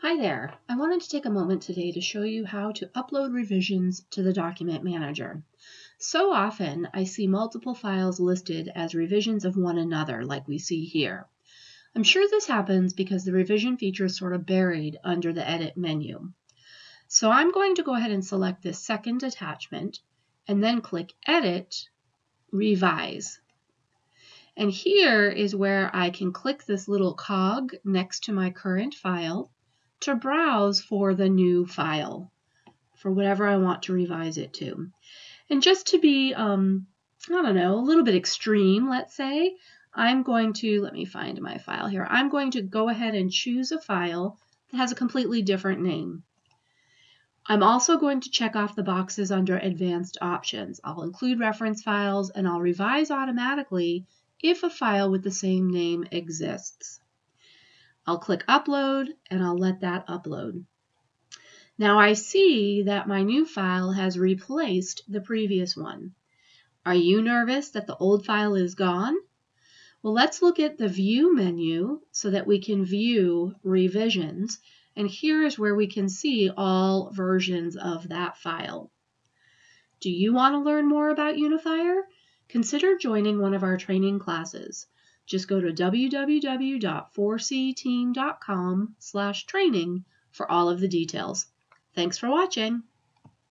Hi there. I wanted to take a moment today to show you how to upload revisions to the Document Manager. So often I see multiple files listed as revisions of one another like we see here. I'm sure this happens because the revision feature is sort of buried under the Edit menu. So I'm going to go ahead and select this second attachment and then click Edit, Revise. And here is where I can click this little cog next to my current file to browse for the new file for whatever I want to revise it to. And just to be, um, I don't know, a little bit extreme, let's say, I'm going to, let me find my file here. I'm going to go ahead and choose a file that has a completely different name. I'm also going to check off the boxes under Advanced Options. I'll include reference files and I'll revise automatically if a file with the same name exists. I'll click upload and I'll let that upload. Now I see that my new file has replaced the previous one. Are you nervous that the old file is gone? Well, let's look at the View menu so that we can view revisions. And here is where we can see all versions of that file. Do you want to learn more about Unifier? Consider joining one of our training classes. Just go to www.4cteam.com slash training for all of the details. Thanks for watching.